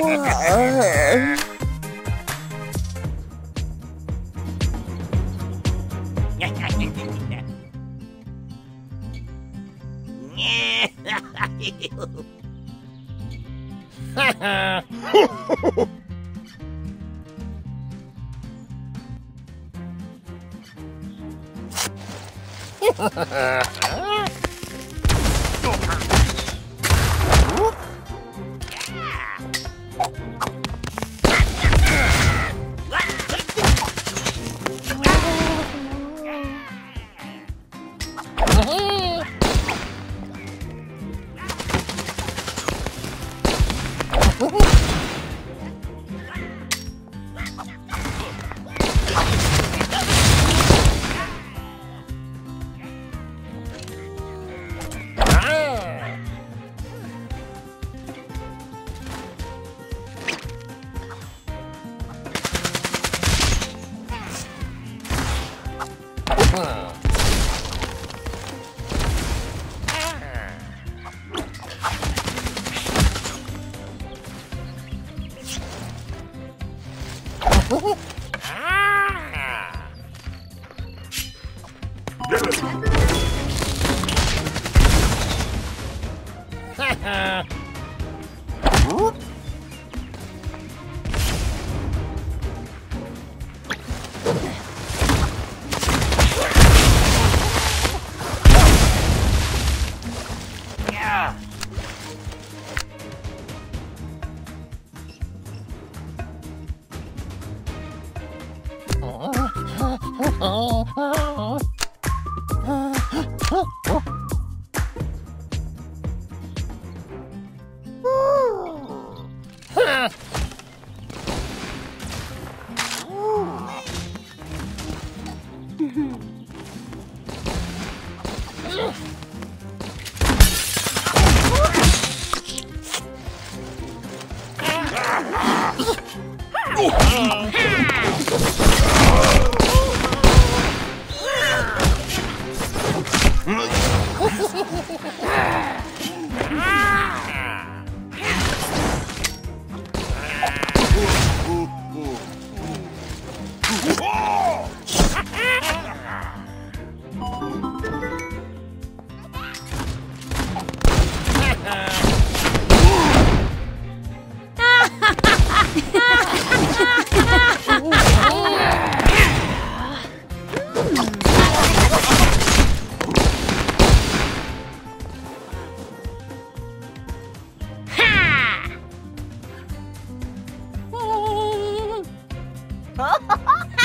Ha ha ha. Huh. Ah! Ha ha! Oh!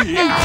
yeah.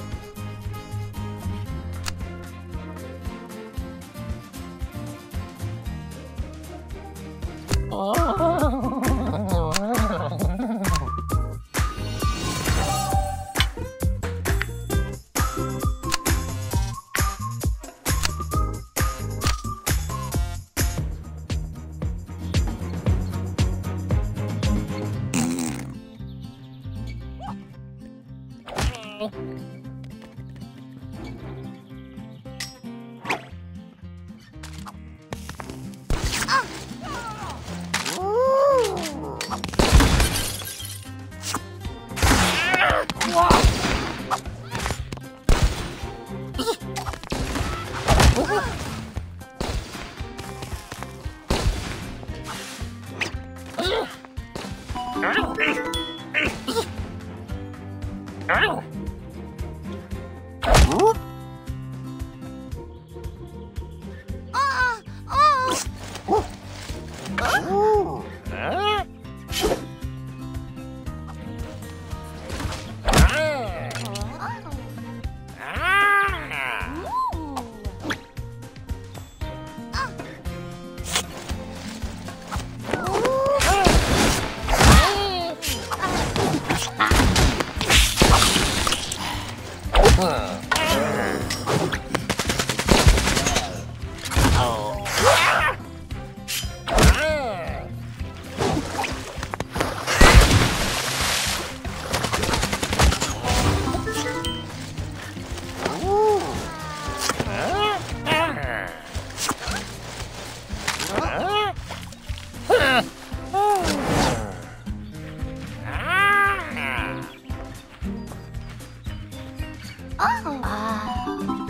ね。啊。